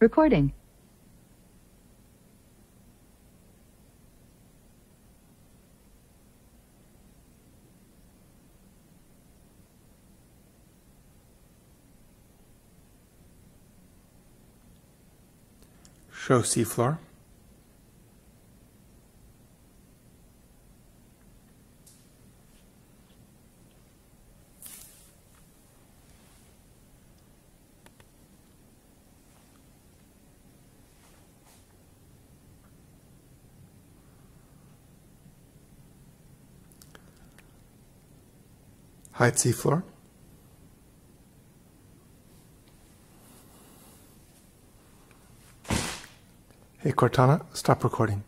Recording. Show seafloor. Hide seafloor. Hey Cortana, stop recording.